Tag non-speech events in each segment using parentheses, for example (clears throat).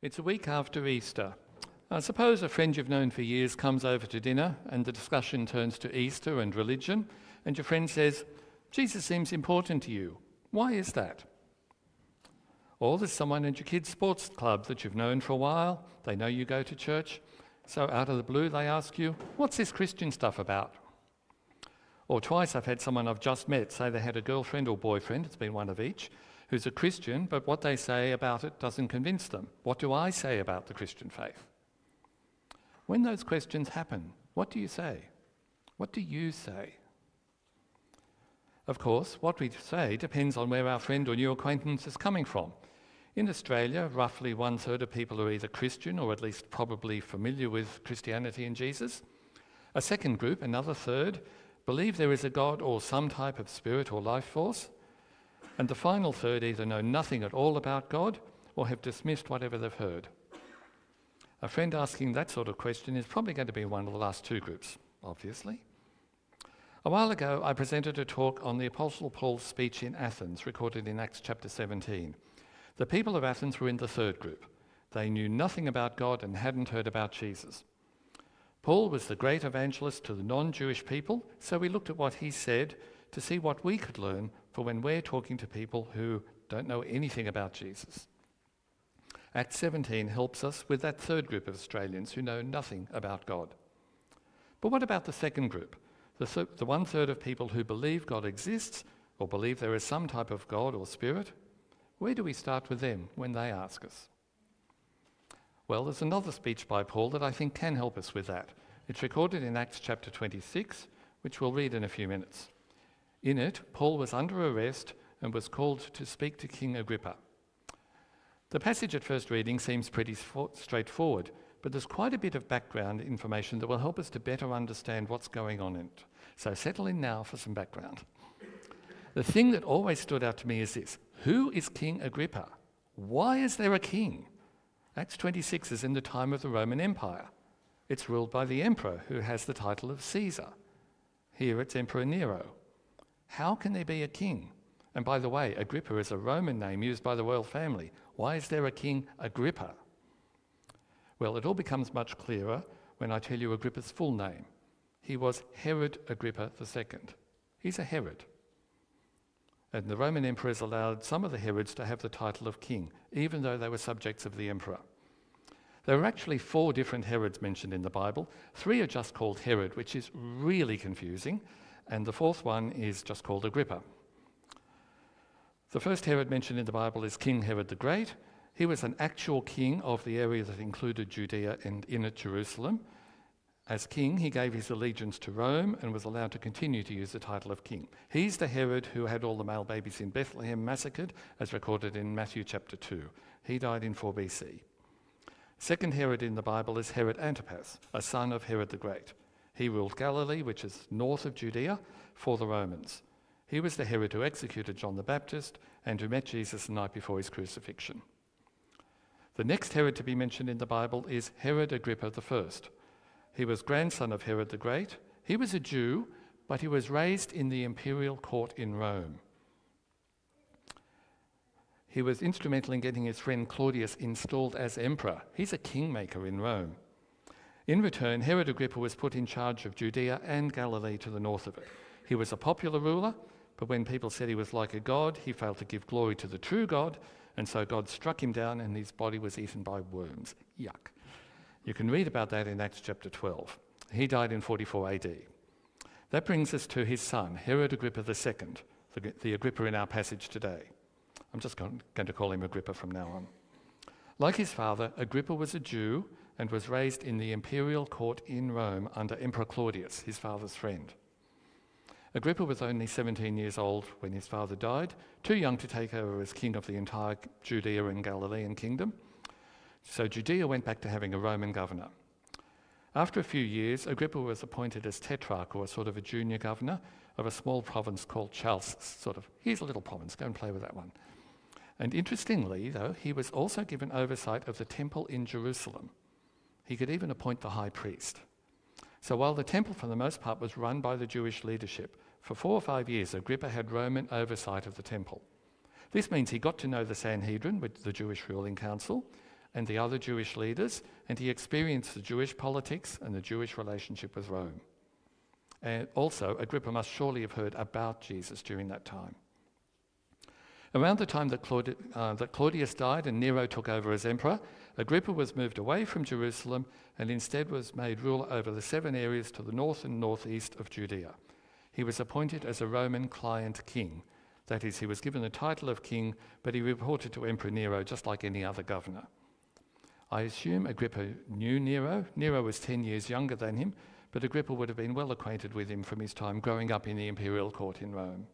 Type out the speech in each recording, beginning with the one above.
It's a week after Easter. I suppose a friend you've known for years comes over to dinner and the discussion turns to Easter and religion, and your friend says, Jesus seems important to you. Why is that? Or there's someone in your kids' sports club that you've known for a while, they know you go to church, so out of the blue they ask you, What's this Christian stuff about? Or twice I've had someone I've just met say they had a girlfriend or boyfriend, it's been one of each, who's a Christian, but what they say about it doesn't convince them. What do I say about the Christian faith? When those questions happen, what do you say? What do you say? Of course, what we say depends on where our friend or new acquaintance is coming from. In Australia, roughly one third of people are either Christian or at least probably familiar with Christianity and Jesus. A second group, another third, believe there is a God or some type of spirit or life force. And the final third either know nothing at all about God or have dismissed whatever they've heard. A friend asking that sort of question is probably going to be one of the last two groups, obviously. A while ago, I presented a talk on the Apostle Paul's speech in Athens, recorded in Acts chapter 17. The people of Athens were in the third group. They knew nothing about God and hadn't heard about Jesus. Paul was the great evangelist to the non Jewish people, so we looked at what he said to see what we could learn for when we're talking to people who don't know anything about Jesus. Act 17 helps us with that third group of Australians who know nothing about God. But what about the second group? The, th- the one third of people who believe God exists or believe there is some type of God or spirit? Where do we start with them when they ask us? Well, there's another speech by Paul that I think can help us with that. It's recorded in Acts chapter 26, which we'll read in a few minutes. In it, Paul was under arrest and was called to speak to King Agrippa. The passage at first reading seems pretty straightforward, but there's quite a bit of background information that will help us to better understand what's going on in it. So settle in now for some background. The thing that always stood out to me is this Who is King Agrippa? Why is there a king? Acts 26 is in the time of the Roman Empire. It's ruled by the emperor, who has the title of Caesar. Here it's Emperor Nero. How can there be a king? And by the way, Agrippa is a Roman name used by the royal family. Why is there a king Agrippa? Well, it all becomes much clearer when I tell you Agrippa's full name. He was Herod Agrippa II. He's a Herod. And the Roman emperors allowed some of the Herods to have the title of king, even though they were subjects of the emperor. There are actually four different Herods mentioned in the Bible. Three are just called Herod, which is really confusing, and the fourth one is just called Agrippa. The first Herod mentioned in the Bible is King Herod the Great. He was an actual king of the area that included Judea and inner Jerusalem. As king, he gave his allegiance to Rome and was allowed to continue to use the title of king. He's the Herod who had all the male babies in Bethlehem massacred, as recorded in Matthew chapter 2. He died in 4 BC. Second Herod in the Bible is Herod Antipas, a son of Herod the Great. He ruled Galilee, which is north of Judea, for the Romans. He was the Herod who executed John the Baptist and who met Jesus the night before his crucifixion. The next Herod to be mentioned in the Bible is Herod Agrippa I. He was grandson of Herod the Great. He was a Jew, but he was raised in the imperial court in Rome. He was instrumental in getting his friend Claudius installed as emperor. He's a kingmaker in Rome. In return, Herod Agrippa was put in charge of Judea and Galilee to the north of it. He was a popular ruler, but when people said he was like a god, he failed to give glory to the true God, and so God struck him down and his body was eaten by worms. Yuck. You can read about that in Acts chapter 12. He died in 44 AD. That brings us to his son, Herod Agrippa II, the, the Agrippa in our passage today. I'm just going, going to call him Agrippa from now on. Like his father, Agrippa was a Jew and was raised in the imperial court in Rome under Emperor Claudius, his father's friend. Agrippa was only 17 years old when his father died, too young to take over as king of the entire Judea and Galilean kingdom. So Judea went back to having a Roman governor. After a few years, Agrippa was appointed as tetrarch, or sort of a junior governor, of a small province called Chalcis. Sort of, here's a little province, go and play with that one. And interestingly, though, he was also given oversight of the temple in Jerusalem. He could even appoint the high priest. So while the temple, for the most part, was run by the Jewish leadership, for four or five years, Agrippa had Roman oversight of the temple. This means he got to know the Sanhedrin, with the Jewish ruling council, and the other Jewish leaders, and he experienced the Jewish politics and the Jewish relationship with Rome. And also, Agrippa must surely have heard about Jesus during that time. Around the time that, Claudi- uh, that Claudius died and Nero took over as emperor, Agrippa was moved away from Jerusalem and instead was made ruler over the seven areas to the north and northeast of Judea. He was appointed as a Roman client king. That is, he was given the title of king, but he reported to Emperor Nero just like any other governor. I assume Agrippa knew Nero. Nero was 10 years younger than him, but Agrippa would have been well acquainted with him from his time growing up in the imperial court in Rome.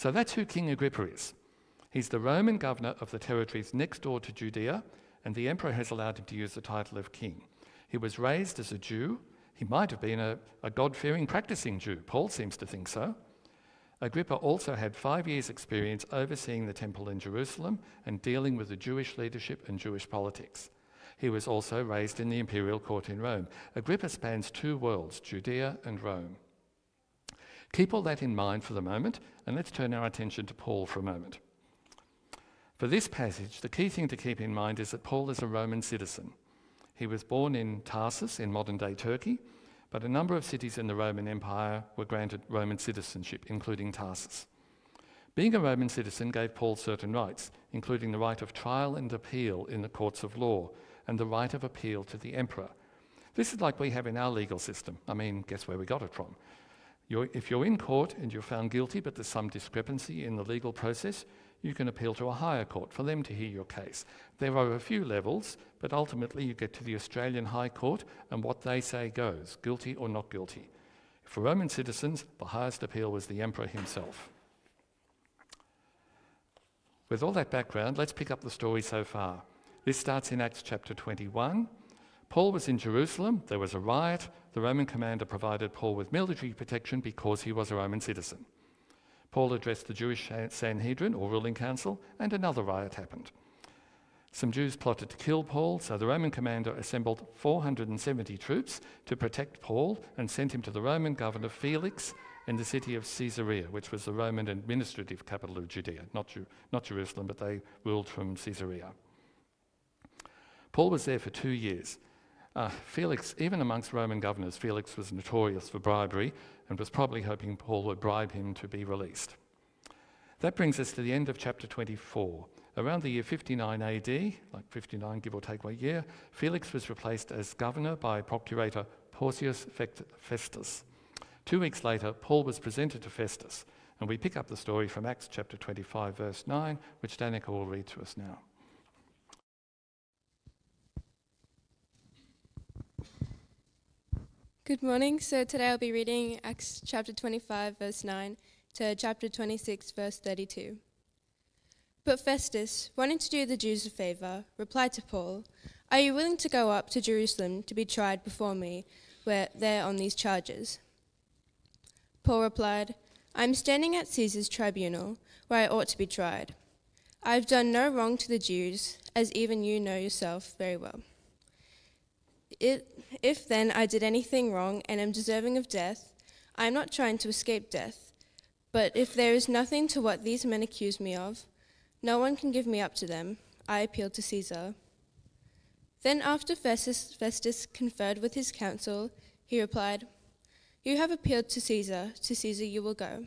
So that's who King Agrippa is. He's the Roman governor of the territories next door to Judea, and the emperor has allowed him to use the title of king. He was raised as a Jew. He might have been a, a God fearing, practicing Jew. Paul seems to think so. Agrippa also had five years' experience overseeing the temple in Jerusalem and dealing with the Jewish leadership and Jewish politics. He was also raised in the imperial court in Rome. Agrippa spans two worlds, Judea and Rome. Keep all that in mind for the moment, and let's turn our attention to Paul for a moment. For this passage, the key thing to keep in mind is that Paul is a Roman citizen. He was born in Tarsus in modern day Turkey, but a number of cities in the Roman Empire were granted Roman citizenship, including Tarsus. Being a Roman citizen gave Paul certain rights, including the right of trial and appeal in the courts of law, and the right of appeal to the emperor. This is like we have in our legal system. I mean, guess where we got it from? You're, if you're in court and you're found guilty, but there's some discrepancy in the legal process, you can appeal to a higher court for them to hear your case. There are a few levels, but ultimately you get to the Australian High Court, and what they say goes guilty or not guilty. For Roman citizens, the highest appeal was the emperor himself. With all that background, let's pick up the story so far. This starts in Acts chapter 21. Paul was in Jerusalem, there was a riot. The Roman commander provided Paul with military protection because he was a Roman citizen. Paul addressed the Jewish Sanhedrin, or ruling council, and another riot happened. Some Jews plotted to kill Paul, so the Roman commander assembled 470 troops to protect Paul and sent him to the Roman governor Felix in the city of Caesarea, which was the Roman administrative capital of Judea, not, Ju- not Jerusalem, but they ruled from Caesarea. Paul was there for two years. Uh, Felix, even amongst Roman governors, Felix was notorious for bribery and was probably hoping Paul would bribe him to be released. That brings us to the end of chapter 24. Around the year 59 AD, like 59 give or take one year, Felix was replaced as governor by Procurator Porcius Festus. Two weeks later, Paul was presented to Festus, and we pick up the story from Acts chapter 25, verse 9, which Danica will read to us now. Good morning. So today I'll be reading Acts chapter 25, verse 9 to chapter 26, verse 32. But Festus, wanting to do the Jews a favor, replied to Paul, Are you willing to go up to Jerusalem to be tried before me where there on these charges? Paul replied, I am standing at Caesar's tribunal, where I ought to be tried. I have done no wrong to the Jews, as even you know yourself very well. It, if then I did anything wrong and am deserving of death, I am not trying to escape death. But if there is nothing to what these men accuse me of, no one can give me up to them. I appeal to Caesar. Then, after Festus, Festus conferred with his council, he replied, You have appealed to Caesar, to Caesar you will go.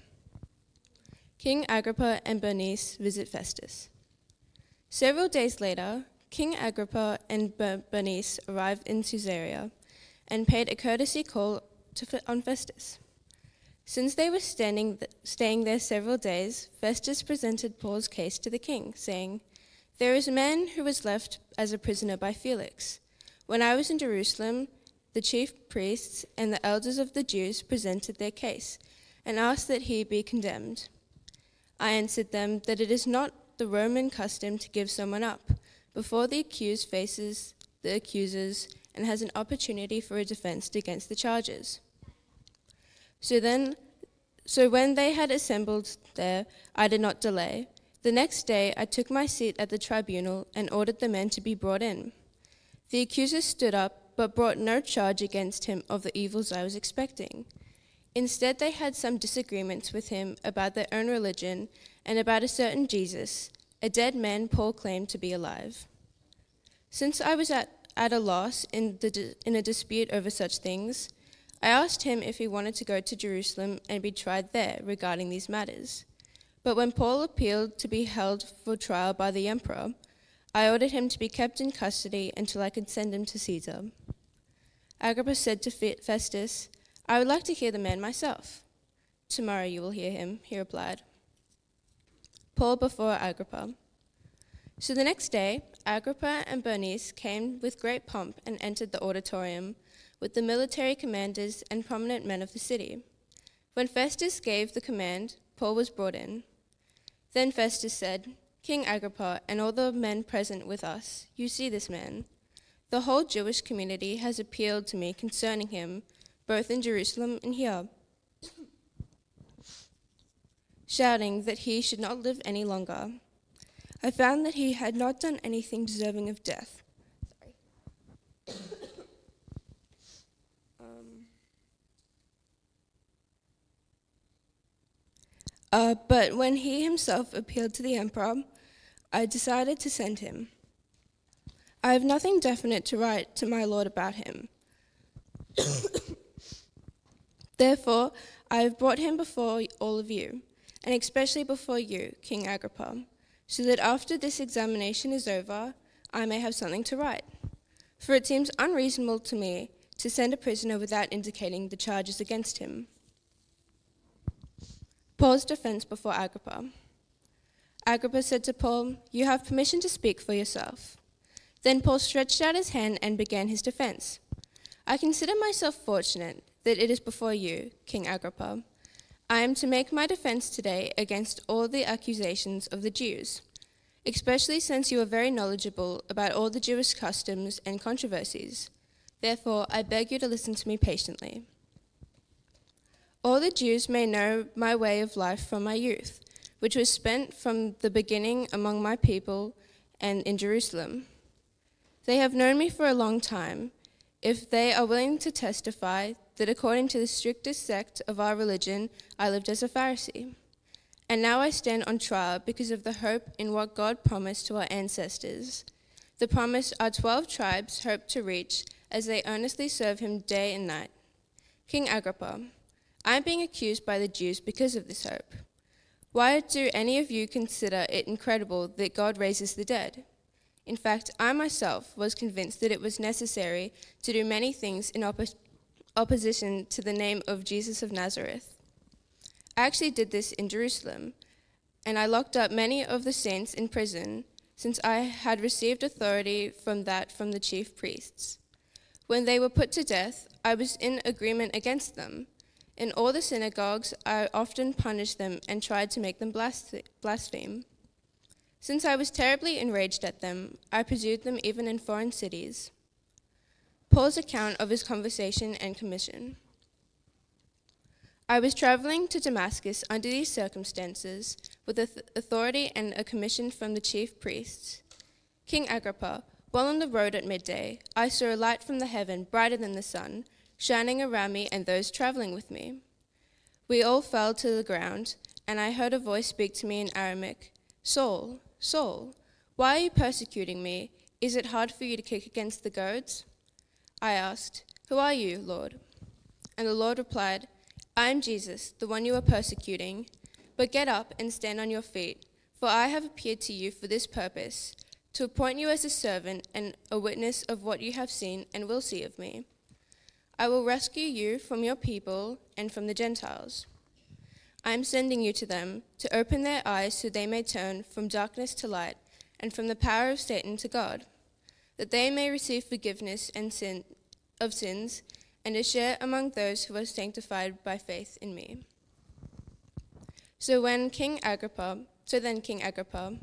King Agrippa and Bernice visit Festus. Several days later, King Agrippa and Bernice arrived in Caesarea and paid a courtesy call to, on Festus. Since they were standing staying there several days, Festus presented Paul's case to the king, saying, There is a man who was left as a prisoner by Felix. When I was in Jerusalem, the chief priests and the elders of the Jews presented their case and asked that he be condemned. I answered them that it is not the Roman custom to give someone up before the accused faces the accusers and has an opportunity for a defense against the charges. So then, so when they had assembled there, I did not delay. The next day, I took my seat at the tribunal and ordered the men to be brought in. The accusers stood up, but brought no charge against him of the evils I was expecting. Instead, they had some disagreements with him about their own religion and about a certain Jesus, a dead man Paul claimed to be alive. Since I was at, at a loss in, the, in a dispute over such things, I asked him if he wanted to go to Jerusalem and be tried there regarding these matters. But when Paul appealed to be held for trial by the emperor, I ordered him to be kept in custody until I could send him to Caesar. Agrippa said to Festus, I would like to hear the man myself. Tomorrow you will hear him, he replied. Paul before Agrippa. So the next day, Agrippa and Bernice came with great pomp and entered the auditorium with the military commanders and prominent men of the city. When Festus gave the command, Paul was brought in. Then Festus said, King Agrippa and all the men present with us, you see this man. The whole Jewish community has appealed to me concerning him, both in Jerusalem and here, shouting that he should not live any longer. I found that he had not done anything deserving of death. um, uh, but when he himself appealed to the emperor, I decided to send him. I have nothing definite to write to my lord about him. (coughs) Therefore, I have brought him before all of you, and especially before you, King Agrippa, so that after this examination is over, I may have something to write. For it seems unreasonable to me to send a prisoner without indicating the charges against him. Paul's defense before Agrippa. Agrippa said to Paul, You have permission to speak for yourself. Then Paul stretched out his hand and began his defense. I consider myself fortunate that it is before you, King Agrippa. I am to make my defense today against all the accusations of the Jews, especially since you are very knowledgeable about all the Jewish customs and controversies. Therefore, I beg you to listen to me patiently. All the Jews may know my way of life from my youth which was spent from the beginning among my people and in Jerusalem. They have known me for a long time. If they are willing to testify that according to the strictest sect of our religion, I lived as a Pharisee. And now I stand on trial because of the hope in what God promised to our ancestors. The promise our 12 tribes hope to reach as they earnestly serve him day and night. King Agrippa, I am being accused by the Jews because of this hope. Why do any of you consider it incredible that God raises the dead? In fact, I myself was convinced that it was necessary to do many things in oppo- opposition to the name of Jesus of Nazareth. I actually did this in Jerusalem, and I locked up many of the saints in prison, since I had received authority from that from the chief priests. When they were put to death, I was in agreement against them in all the synagogues, I often punished them and tried to make them blaspheme. Since I was terribly enraged at them, I pursued them even in foreign cities. Paul's account of his conversation and commission. I was traveling to Damascus under these circumstances with authority and a commission from the chief priests. King Agrippa, while on the road at midday, I saw a light from the heaven brighter than the sun shining around me and those traveling with me. We all fell to the ground, and I heard a voice speak to me in Aramaic Saul, Saul, why are you persecuting me? Is it hard for you to kick against the goads? I asked, Who are you, Lord? And the Lord replied, I am Jesus, the one you are persecuting. But get up and stand on your feet, for I have appeared to you for this purpose, to appoint you as a servant and a witness of what you have seen and will see of me I will rescue you from your people and from the Gentiles. I am sending you to them to open their eyes so they may turn from darkness to light and from the power of Satan to God, that they may receive forgiveness and sin, of sins and a share among those who are sanctified by faith in me. So when King Agrippa, so then King Agrippa,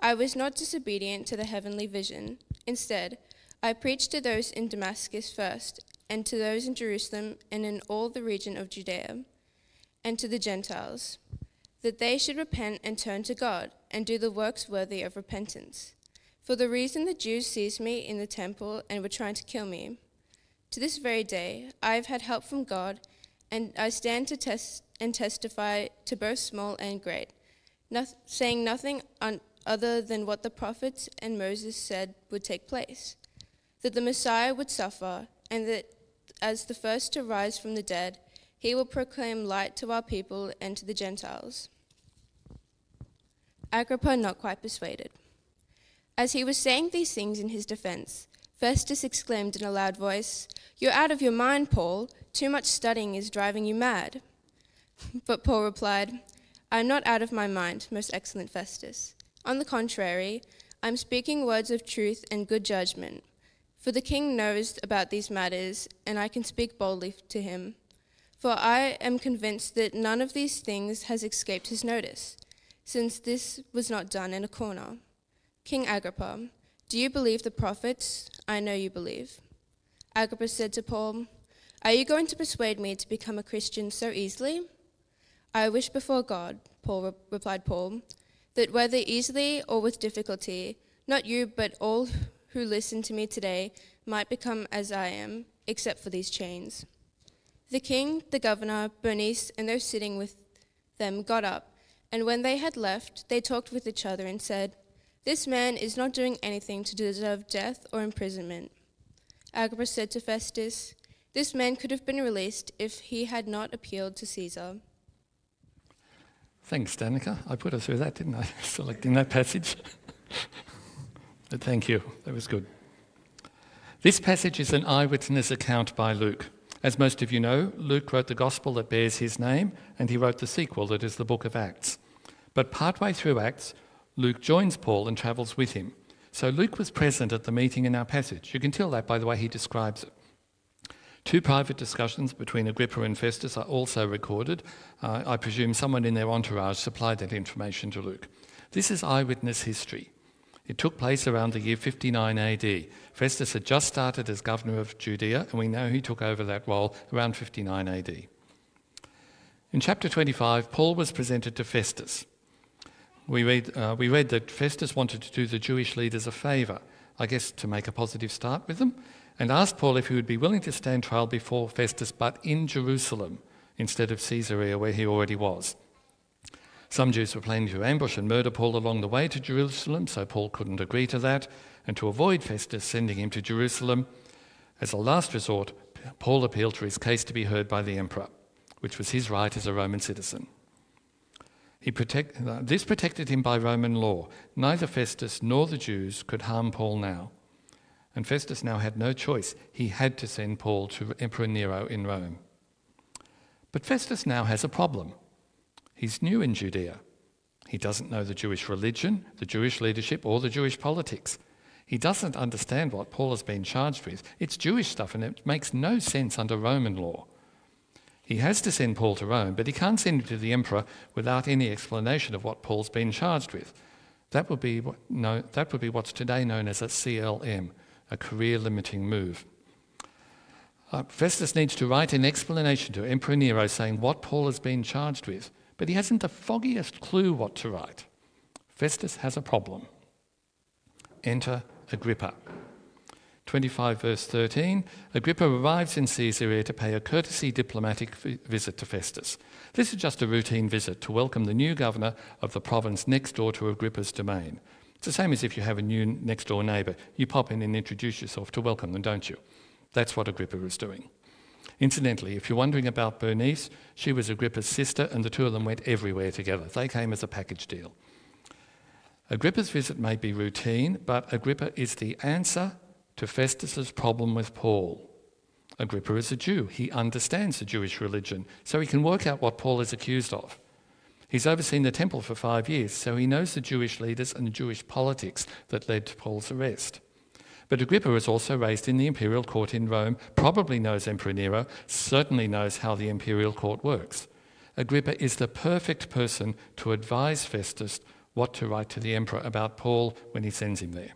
I was not disobedient to the heavenly vision. Instead, I preached to those in Damascus first and to those in Jerusalem and in all the region of Judea, and to the Gentiles, that they should repent and turn to God, and do the works worthy of repentance. For the reason the Jews seized me in the temple and were trying to kill me. To this very day, I have had help from God, and I stand to test and testify to both small and great, saying nothing un- other than what the prophets and Moses said would take place that the Messiah would suffer, and that as the first to rise from the dead, he will proclaim light to our people and to the Gentiles. Agrippa not quite persuaded. As he was saying these things in his defense, Festus exclaimed in a loud voice, You're out of your mind, Paul. Too much studying is driving you mad. (laughs) But Paul replied, I am not out of my mind, most excellent Festus. On the contrary, I am speaking words of truth and good judgment. For the king knows about these matters, and I can speak boldly to him. For I am convinced that none of these things has escaped his notice, since this was not done in a corner. King Agrippa, do you believe the prophets? I know you believe. Agrippa said to Paul, Are you going to persuade me to become a Christian so easily? I wish before God, Paul re- replied Paul, that whether easily or with difficulty, not you but all who listen to me today might become as I am, except for these chains. The king, the governor, Bernice, and those sitting with them got up, and when they had left, they talked with each other and said, This man is not doing anything to deserve death or imprisonment. Agrippa said to Festus, This man could have been released if he had not appealed to Caesar. Thanks, Danica. I put her through that, didn't I? (laughs) Selecting that passage. (laughs) but thank you. That was good. This passage is an eyewitness account by Luke. As most of you know, Luke wrote the gospel that bears his name, and he wrote the sequel that is the book of Acts. But partway through Acts, Luke joins Paul and travels with him. So Luke was present at the meeting in our passage. You can tell that by the way he describes it. Two private discussions between Agrippa and Festus are also recorded. Uh, I presume someone in their entourage supplied that information to Luke. This is eyewitness history. It took place around the year 59 AD. Festus had just started as governor of Judea, and we know he took over that role around 59 AD. In chapter 25, Paul was presented to Festus. We read, uh, we read that Festus wanted to do the Jewish leaders a favour, I guess to make a positive start with them, and asked Paul if he would be willing to stand trial before Festus, but in Jerusalem instead of Caesarea, where he already was. Some Jews were planning to ambush and murder Paul along the way to Jerusalem, so Paul couldn't agree to that. And to avoid Festus sending him to Jerusalem, as a last resort, Paul appealed for his case to be heard by the emperor, which was his right as a Roman citizen. He protect, this protected him by Roman law. Neither Festus nor the Jews could harm Paul now. And Festus now had no choice. He had to send Paul to Emperor Nero in Rome. But Festus now has a problem. He's new in Judea. He doesn't know the Jewish religion, the Jewish leadership, or the Jewish politics. He doesn't understand what Paul has been charged with. It's Jewish stuff and it makes no sense under Roman law. He has to send Paul to Rome, but he can't send him to the emperor without any explanation of what Paul's been charged with. That would be, what, no, that would be what's today known as a CLM, a career limiting move. Uh, Festus needs to write an explanation to Emperor Nero saying what Paul has been charged with, but he hasn't the foggiest clue what to write. Festus has a problem. Enter Agrippa. 25 verse 13, Agrippa arrives in Caesarea to pay a courtesy diplomatic visit to Festus. This is just a routine visit to welcome the new governor of the province next door to Agrippa's domain. It's the same as if you have a new next door neighbour. You pop in and introduce yourself to welcome them, don't you? That's what Agrippa is doing. Incidentally, if you're wondering about Bernice, she was Agrippa's sister, and the two of them went everywhere together. They came as a package deal. Agrippa's visit may be routine, but Agrippa is the answer to Festus's problem with Paul. Agrippa is a Jew. He understands the Jewish religion, so he can work out what Paul is accused of. He's overseen the temple for five years, so he knows the Jewish leaders and the Jewish politics that led to Paul's arrest. But Agrippa was also raised in the imperial court in Rome, probably knows Emperor Nero, certainly knows how the imperial court works. Agrippa is the perfect person to advise Festus what to write to the emperor about Paul when he sends him there.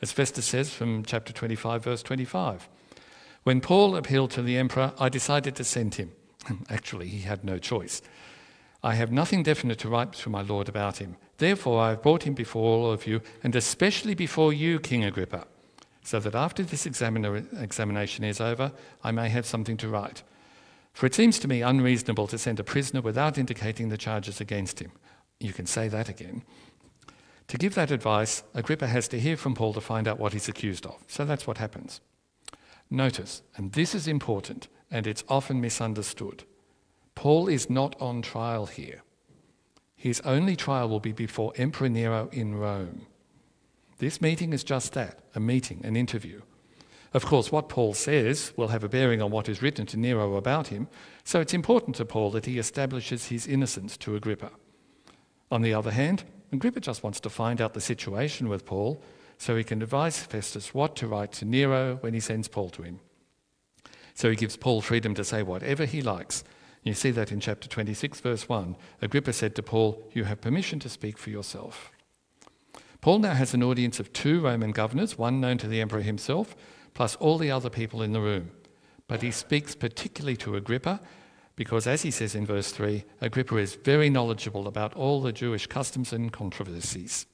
As Festus says from chapter 25, verse 25. When Paul appealed to the emperor, I decided to send him. (clears throat) Actually, he had no choice. I have nothing definite to write to my Lord about him. Therefore, I have brought him before all of you, and especially before you, King Agrippa, so that after this examination is over, I may have something to write. For it seems to me unreasonable to send a prisoner without indicating the charges against him. You can say that again. To give that advice, Agrippa has to hear from Paul to find out what he's accused of. So that's what happens. Notice, and this is important and it's often misunderstood, Paul is not on trial here. His only trial will be before Emperor Nero in Rome. This meeting is just that a meeting, an interview. Of course, what Paul says will have a bearing on what is written to Nero about him, so it's important to Paul that he establishes his innocence to Agrippa. On the other hand, Agrippa just wants to find out the situation with Paul so he can advise Festus what to write to Nero when he sends Paul to him. So he gives Paul freedom to say whatever he likes. You see that in chapter 26, verse 1. Agrippa said to Paul, You have permission to speak for yourself. Paul now has an audience of two Roman governors, one known to the emperor himself, plus all the other people in the room. But he speaks particularly to Agrippa because, as he says in verse 3, Agrippa is very knowledgeable about all the Jewish customs and controversies.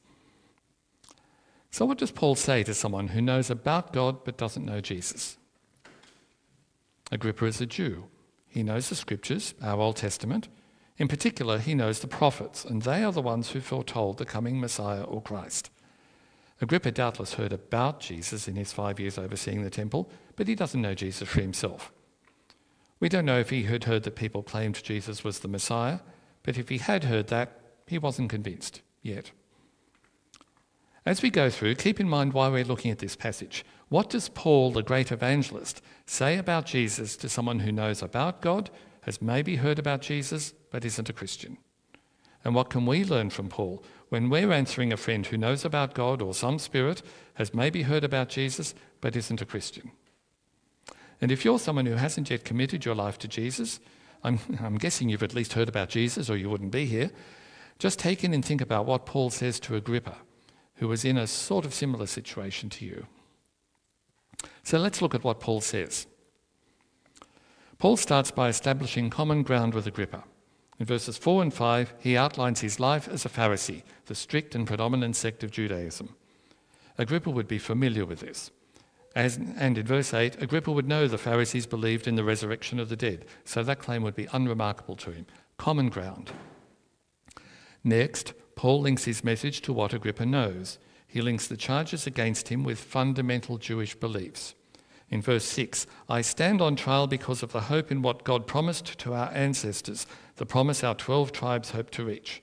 So, what does Paul say to someone who knows about God but doesn't know Jesus? Agrippa is a Jew. He knows the scriptures, our Old Testament. In particular, he knows the prophets, and they are the ones who foretold the coming Messiah or Christ. Agrippa doubtless heard about Jesus in his five years overseeing the temple, but he doesn't know Jesus for himself. We don't know if he had heard that people claimed Jesus was the Messiah, but if he had heard that, he wasn't convinced yet. As we go through, keep in mind why we're looking at this passage. What does Paul, the great evangelist, say about Jesus to someone who knows about God, has maybe heard about Jesus, but isn't a Christian? And what can we learn from Paul when we're answering a friend who knows about God or some spirit, has maybe heard about Jesus, but isn't a Christian? And if you're someone who hasn't yet committed your life to Jesus, I'm, I'm guessing you've at least heard about Jesus or you wouldn't be here. Just take in and think about what Paul says to Agrippa, who was in a sort of similar situation to you. So let's look at what Paul says. Paul starts by establishing common ground with Agrippa. In verses 4 and 5, he outlines his life as a Pharisee, the strict and predominant sect of Judaism. Agrippa would be familiar with this. As, and in verse 8, Agrippa would know the Pharisees believed in the resurrection of the dead, so that claim would be unremarkable to him. Common ground. Next, Paul links his message to what Agrippa knows. He links the charges against him with fundamental Jewish beliefs. In verse 6, I stand on trial because of the hope in what God promised to our ancestors, the promise our 12 tribes hope to reach.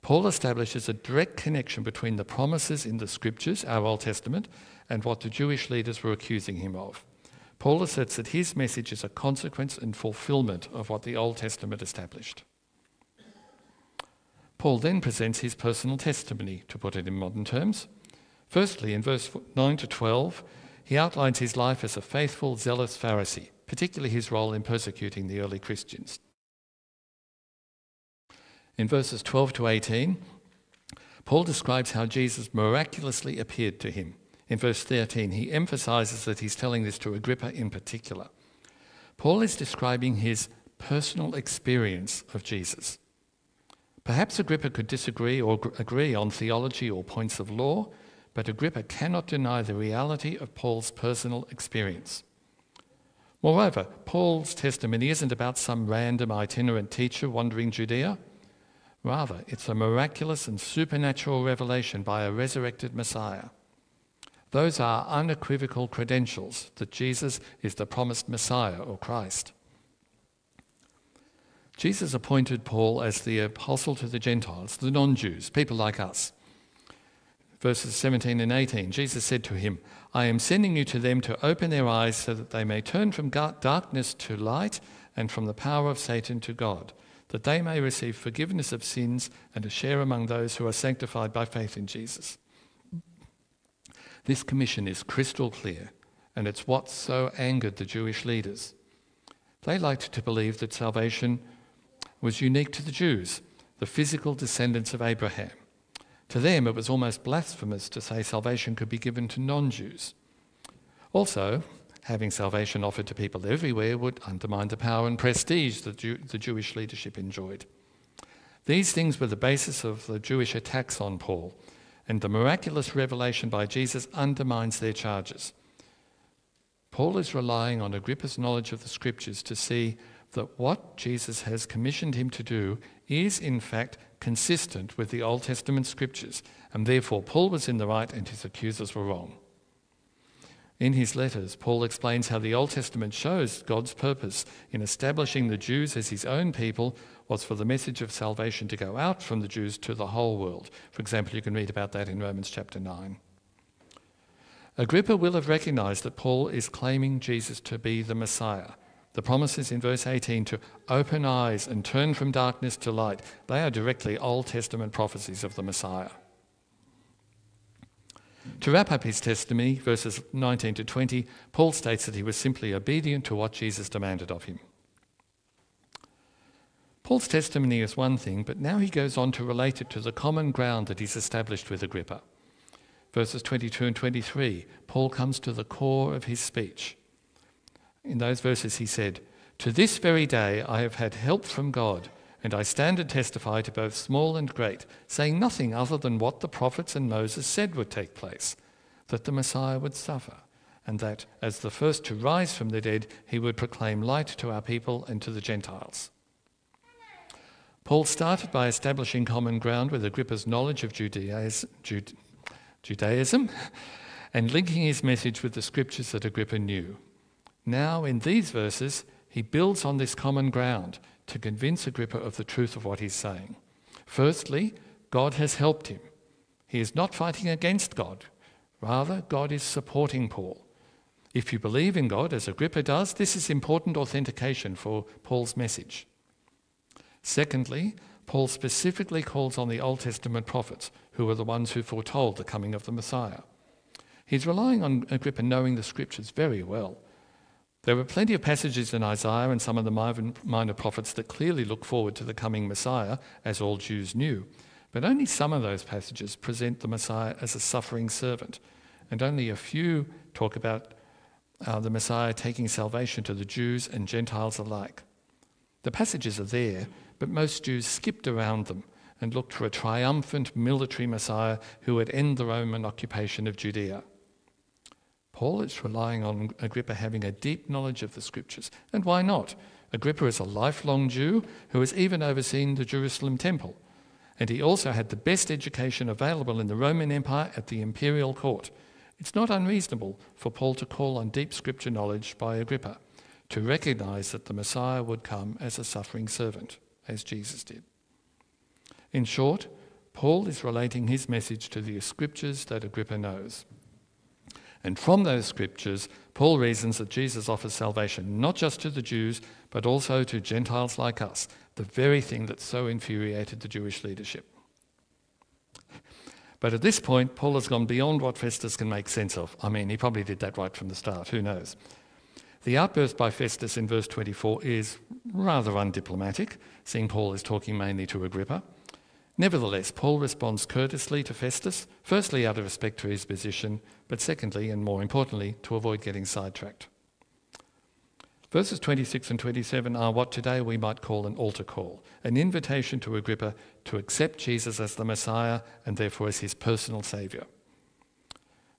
Paul establishes a direct connection between the promises in the scriptures, our Old Testament, and what the Jewish leaders were accusing him of. Paul asserts that his message is a consequence and fulfillment of what the Old Testament established. Paul then presents his personal testimony, to put it in modern terms. Firstly, in verse 9 to 12, he outlines his life as a faithful, zealous Pharisee, particularly his role in persecuting the early Christians. In verses 12 to 18, Paul describes how Jesus miraculously appeared to him. In verse 13, he emphasizes that he's telling this to Agrippa in particular. Paul is describing his personal experience of Jesus. Perhaps Agrippa could disagree or agree on theology or points of law, but Agrippa cannot deny the reality of Paul's personal experience. Moreover, Paul's testimony isn't about some random itinerant teacher wandering Judea. Rather, it's a miraculous and supernatural revelation by a resurrected Messiah. Those are unequivocal credentials that Jesus is the promised Messiah or Christ. Jesus appointed Paul as the apostle to the Gentiles, the non Jews, people like us. Verses 17 and 18 Jesus said to him, I am sending you to them to open their eyes so that they may turn from darkness to light and from the power of Satan to God, that they may receive forgiveness of sins and a share among those who are sanctified by faith in Jesus. This commission is crystal clear, and it's what so angered the Jewish leaders. They liked to believe that salvation was unique to the Jews, the physical descendants of Abraham. To them, it was almost blasphemous to say salvation could be given to non Jews. Also, having salvation offered to people everywhere would undermine the power and prestige that Jew- the Jewish leadership enjoyed. These things were the basis of the Jewish attacks on Paul, and the miraculous revelation by Jesus undermines their charges. Paul is relying on Agrippa's knowledge of the scriptures to see that what Jesus has commissioned him to do is, in fact, consistent with the Old Testament scriptures, and therefore Paul was in the right and his accusers were wrong. In his letters, Paul explains how the Old Testament shows God's purpose in establishing the Jews as his own people was for the message of salvation to go out from the Jews to the whole world. For example, you can read about that in Romans chapter 9. Agrippa will have recognized that Paul is claiming Jesus to be the Messiah. The promises in verse 18 to open eyes and turn from darkness to light, they are directly Old Testament prophecies of the Messiah. To wrap up his testimony, verses 19 to 20, Paul states that he was simply obedient to what Jesus demanded of him. Paul's testimony is one thing, but now he goes on to relate it to the common ground that he's established with Agrippa verses 22 and 23, Paul comes to the core of his speech. In those verses, he said, To this very day I have had help from God, and I stand and testify to both small and great, saying nothing other than what the prophets and Moses said would take place that the Messiah would suffer, and that, as the first to rise from the dead, he would proclaim light to our people and to the Gentiles. Paul started by establishing common ground with Agrippa's knowledge of Judaism, and linking his message with the scriptures that Agrippa knew. Now, in these verses, he builds on this common ground to convince Agrippa of the truth of what he's saying. Firstly, God has helped him. He is not fighting against God. Rather, God is supporting Paul. If you believe in God, as Agrippa does, this is important authentication for Paul's message. Secondly, Paul specifically calls on the Old Testament prophets, who were the ones who foretold the coming of the Messiah. He's relying on Agrippa knowing the scriptures very well. There were plenty of passages in Isaiah and some of the minor prophets that clearly look forward to the coming Messiah, as all Jews knew. But only some of those passages present the Messiah as a suffering servant, and only a few talk about uh, the Messiah taking salvation to the Jews and Gentiles alike. The passages are there, but most Jews skipped around them and looked for a triumphant military Messiah who would end the Roman occupation of Judea. Paul is relying on Agrippa having a deep knowledge of the scriptures. And why not? Agrippa is a lifelong Jew who has even overseen the Jerusalem temple. And he also had the best education available in the Roman Empire at the imperial court. It's not unreasonable for Paul to call on deep scripture knowledge by Agrippa, to recognize that the Messiah would come as a suffering servant as Jesus did. In short, Paul is relating his message to the scriptures that Agrippa knows. And from those scriptures, Paul reasons that Jesus offers salvation not just to the Jews, but also to Gentiles like us, the very thing that so infuriated the Jewish leadership. But at this point, Paul has gone beyond what Festus can make sense of. I mean, he probably did that right from the start, who knows? The outburst by Festus in verse 24 is rather undiplomatic, seeing Paul is talking mainly to Agrippa. Nevertheless, Paul responds courteously to Festus, firstly out of respect to his position, but secondly, and more importantly, to avoid getting sidetracked. Verses 26 and 27 are what today we might call an altar call, an invitation to Agrippa to accept Jesus as the Messiah and therefore as his personal Saviour.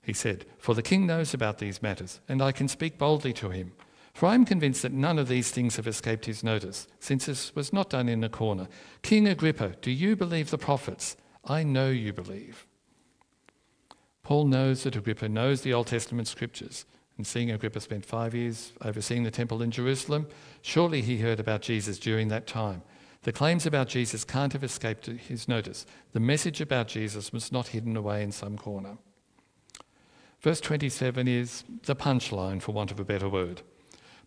He said, For the king knows about these matters, and I can speak boldly to him. For I am convinced that none of these things have escaped his notice, since this was not done in a corner. King Agrippa, do you believe the prophets? I know you believe. Paul knows that Agrippa knows the Old Testament scriptures, and seeing Agrippa spent five years overseeing the temple in Jerusalem, surely he heard about Jesus during that time. The claims about Jesus can't have escaped his notice. The message about Jesus was not hidden away in some corner. Verse 27 is the punchline, for want of a better word.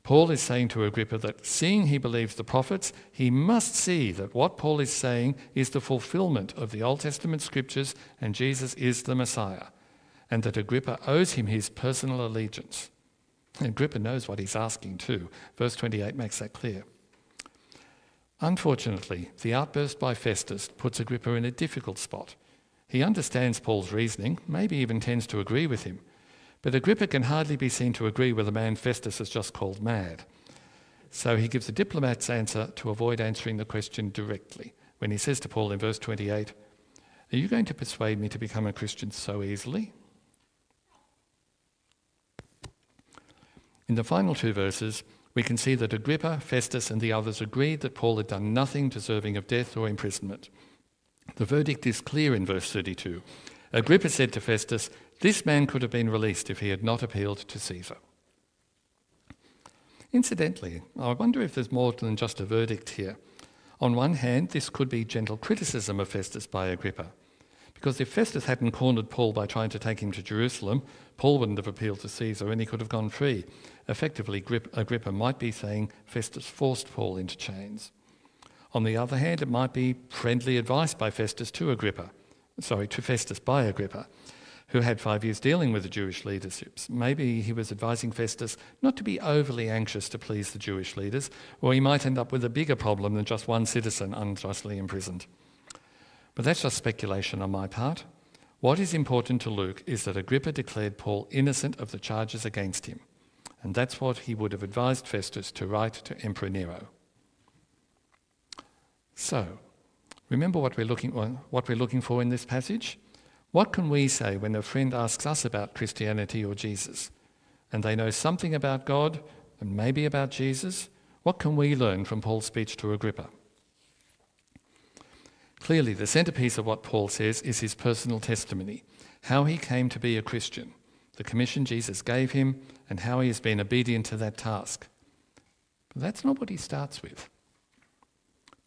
Paul is saying to Agrippa that seeing he believes the prophets, he must see that what Paul is saying is the fulfillment of the Old Testament scriptures and Jesus is the Messiah, and that Agrippa owes him his personal allegiance. Agrippa knows what he's asking too. Verse 28 makes that clear. Unfortunately, the outburst by Festus puts Agrippa in a difficult spot. He understands Paul's reasoning, maybe even tends to agree with him. But Agrippa can hardly be seen to agree with a man Festus has just called mad. So he gives a diplomat's answer to avoid answering the question directly when he says to Paul in verse 28, Are you going to persuade me to become a Christian so easily? In the final two verses, we can see that Agrippa, Festus, and the others agreed that Paul had done nothing deserving of death or imprisonment. The verdict is clear in verse 32. Agrippa said to Festus, This man could have been released if he had not appealed to Caesar. Incidentally, I wonder if there's more than just a verdict here. On one hand, this could be gentle criticism of Festus by Agrippa. Because if Festus hadn't cornered Paul by trying to take him to Jerusalem, Paul wouldn't have appealed to Caesar and he could have gone free. Effectively, Agrippa might be saying Festus forced Paul into chains. On the other hand, it might be friendly advice by Festus to Agrippa, sorry, to Festus by Agrippa, who had five years dealing with the Jewish leaderships. Maybe he was advising Festus not to be overly anxious to please the Jewish leaders, or he might end up with a bigger problem than just one citizen unjustly imprisoned. But that's just speculation on my part. What is important to Luke is that Agrippa declared Paul innocent of the charges against him. And that's what he would have advised Festus to write to Emperor Nero. So, remember what we're looking, what we're looking for in this passage? What can we say when a friend asks us about Christianity or Jesus, and they know something about God and maybe about Jesus? What can we learn from Paul's speech to Agrippa? Clearly, the centerpiece of what Paul says is his personal testimony how he came to be a Christian, the commission Jesus gave him, and how he has been obedient to that task. But that's not what he starts with.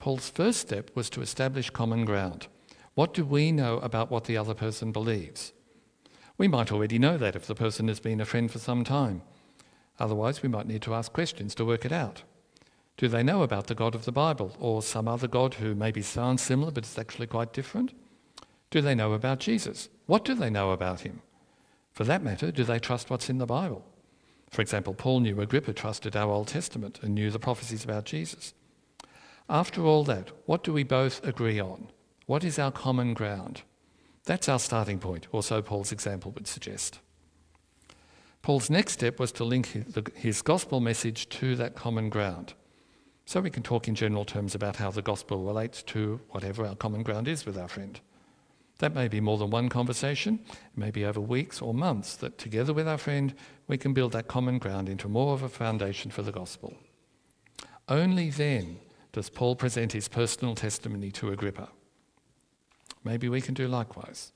Paul's first step was to establish common ground. What do we know about what the other person believes? We might already know that if the person has been a friend for some time. Otherwise, we might need to ask questions to work it out. Do they know about the God of the Bible or some other God who maybe sounds similar but is actually quite different? Do they know about Jesus? What do they know about him? For that matter, do they trust what's in the Bible? For example, Paul knew Agrippa trusted our Old Testament and knew the prophecies about Jesus. After all that, what do we both agree on? What is our common ground? That's our starting point, or so Paul's example would suggest. Paul's next step was to link his gospel message to that common ground. So we can talk in general terms about how the gospel relates to whatever our common ground is with our friend. That may be more than one conversation, it may be over weeks or months, that together with our friend we can build that common ground into more of a foundation for the gospel. Only then does Paul present his personal testimony to Agrippa. Maybe we can do likewise.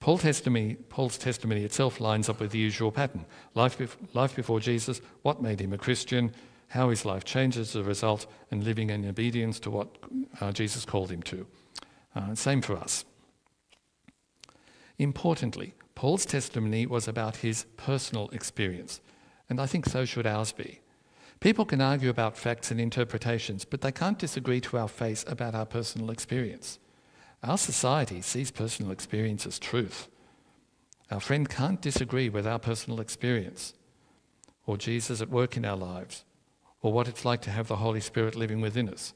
Paul's testimony, Paul's testimony itself lines up with the usual pattern life, bef- life before Jesus, what made him a Christian, how his life changes as a result, and living in obedience to what uh, Jesus called him to. Uh, same for us. Importantly, Paul's testimony was about his personal experience, and I think so should ours be. People can argue about facts and interpretations, but they can't disagree to our face about our personal experience. Our society sees personal experience as truth. Our friend can't disagree with our personal experience or Jesus at work in our lives or what it's like to have the Holy Spirit living within us.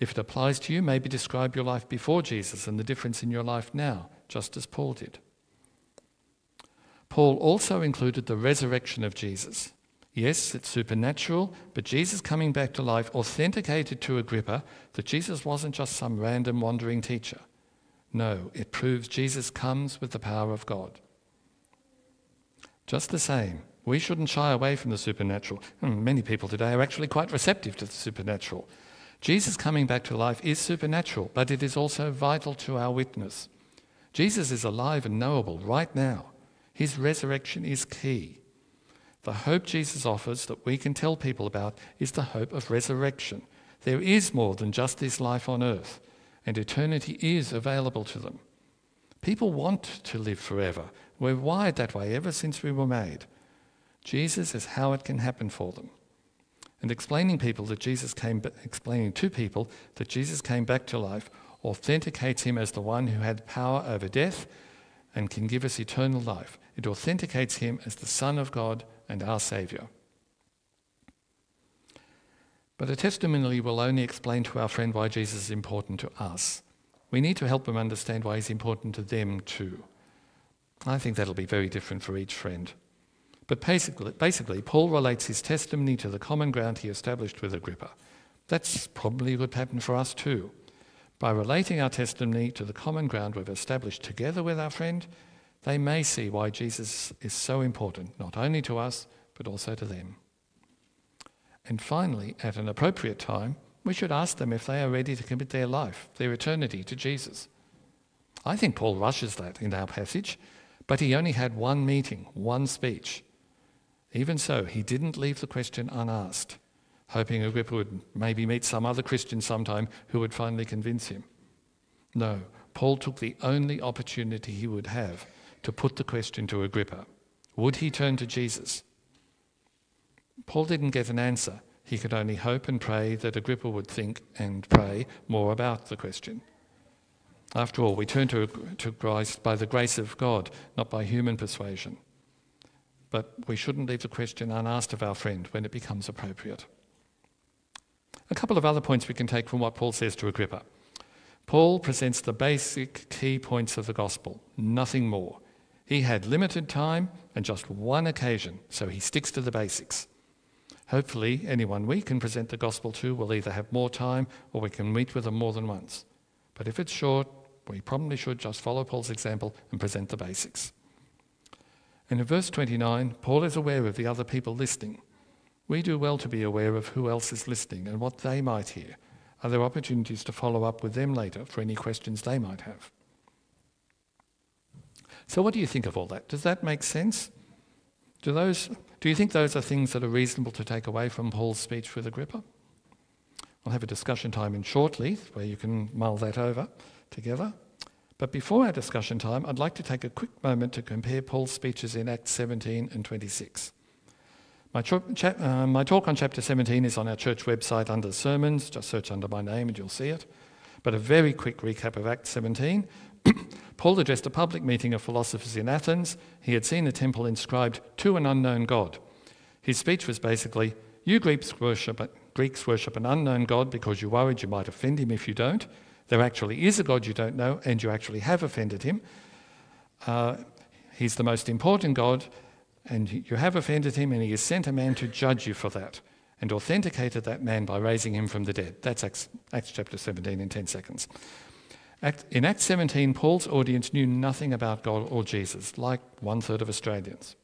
If it applies to you, maybe describe your life before Jesus and the difference in your life now, just as Paul did. Paul also included the resurrection of Jesus. Yes, it's supernatural, but Jesus coming back to life authenticated to Agrippa that Jesus wasn't just some random wandering teacher. No, it proves Jesus comes with the power of God. Just the same, we shouldn't shy away from the supernatural. Hmm, many people today are actually quite receptive to the supernatural. Jesus coming back to life is supernatural, but it is also vital to our witness. Jesus is alive and knowable right now. His resurrection is key. The hope Jesus offers that we can tell people about is the hope of resurrection. There is more than just this life on earth, and eternity is available to them. People want to live forever. We're wired that way ever since we were made. Jesus is how it can happen for them. And explaining people that Jesus came, explaining to people that Jesus came back to life authenticates him as the one who had power over death and can give us eternal life. It authenticates him as the Son of God and our Saviour. But a testimony will only explain to our friend why Jesus is important to us. We need to help them understand why he's important to them too. I think that'll be very different for each friend. But basically, basically, Paul relates his testimony to the common ground he established with Agrippa. That's probably a good pattern for us too. By relating our testimony to the common ground we've established together with our friend, they may see why Jesus is so important, not only to us, but also to them. And finally, at an appropriate time, we should ask them if they are ready to commit their life, their eternity to Jesus. I think Paul rushes that in our passage, but he only had one meeting, one speech. Even so, he didn't leave the question unasked, hoping Agrippa would maybe meet some other Christian sometime who would finally convince him. No, Paul took the only opportunity he would have to put the question to Agrippa Would he turn to Jesus? Paul didn't get an answer. He could only hope and pray that Agrippa would think and pray more about the question. After all, we turn to, to Christ by the grace of God, not by human persuasion. But we shouldn't leave the question unasked of our friend when it becomes appropriate. A couple of other points we can take from what Paul says to Agrippa. Paul presents the basic key points of the gospel, nothing more. He had limited time and just one occasion, so he sticks to the basics. Hopefully, anyone we can present the gospel to will either have more time or we can meet with them more than once. But if it's short, we probably should just follow Paul's example and present the basics. And in verse 29, Paul is aware of the other people listening. We do well to be aware of who else is listening and what they might hear. Are there opportunities to follow up with them later for any questions they might have? So, what do you think of all that? Does that make sense? Do, those, do you think those are things that are reasonable to take away from Paul's speech with Agrippa? We'll have a discussion time in shortly where you can mull that over together. But before our discussion time, I'd like to take a quick moment to compare Paul's speeches in Acts 17 and 26. My, uh, my, talk on chapter 17 is on our church website under sermons. Just search under my name and you'll see it. But a very quick recap of Acts 17. (coughs) Paul addressed a public meeting of philosophers in Athens. He had seen the temple inscribed to an unknown God. His speech was basically You Greeks worship, Greeks worship an unknown God because you're worried you might offend him if you don't. There actually is a God you don't know, and you actually have offended him. Uh, he's the most important God, and you have offended him, and he has sent a man to judge you for that, and authenticated that man by raising him from the dead. That's Acts, Acts chapter 17 in 10 seconds. In Acts 17, Paul's audience knew nothing about God or Jesus, like one third of Australians.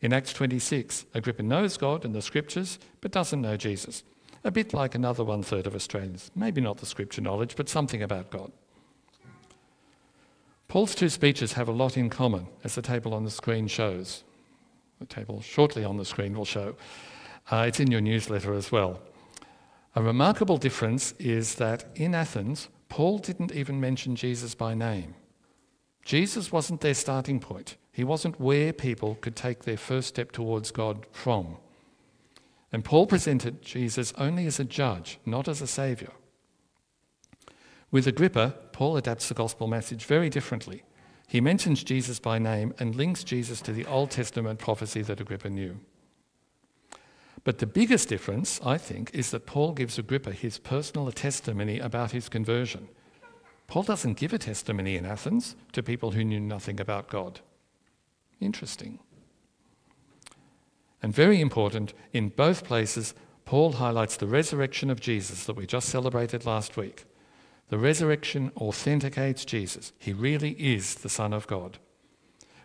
In Acts 26, Agrippa knows God and the scriptures, but doesn't know Jesus a bit like another one third of Australians. Maybe not the scripture knowledge, but something about God. Paul's two speeches have a lot in common, as the table on the screen shows. The table shortly on the screen will show. Uh, it's in your newsletter as well. A remarkable difference is that in Athens, Paul didn't even mention Jesus by name. Jesus wasn't their starting point. He wasn't where people could take their first step towards God from. And Paul presented Jesus only as a judge, not as a savior. With Agrippa, Paul adapts the gospel message very differently. He mentions Jesus by name and links Jesus to the Old Testament prophecy that Agrippa knew. But the biggest difference, I think, is that Paul gives Agrippa his personal testimony about his conversion. Paul doesn't give a testimony in Athens to people who knew nothing about God. Interesting. And very important, in both places, Paul highlights the resurrection of Jesus that we just celebrated last week. The resurrection authenticates Jesus. He really is the Son of God.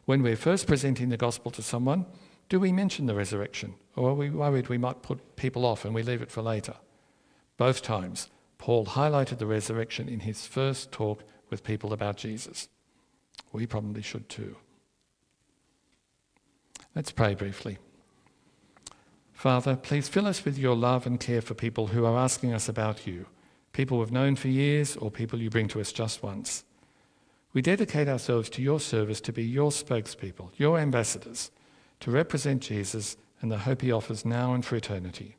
When we're first presenting the gospel to someone, do we mention the resurrection? Or are we worried we might put people off and we leave it for later? Both times, Paul highlighted the resurrection in his first talk with people about Jesus. We probably should too. Let's pray briefly. Father, please fill us with your love and care for people who are asking us about you, people we've known for years or people you bring to us just once. We dedicate ourselves to your service to be your spokespeople, your ambassadors, to represent Jesus and the hope he offers now and for eternity.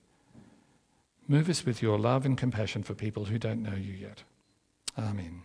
Move us with your love and compassion for people who don't know you yet. Amen.